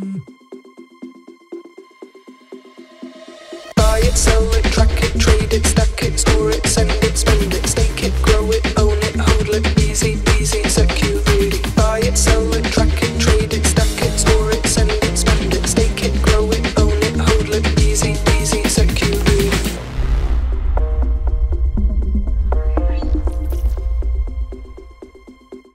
Buy it, sell it, track it, trade it, stack it, store it, send it, spend it, stake it, grow it, own it, hold it, easy.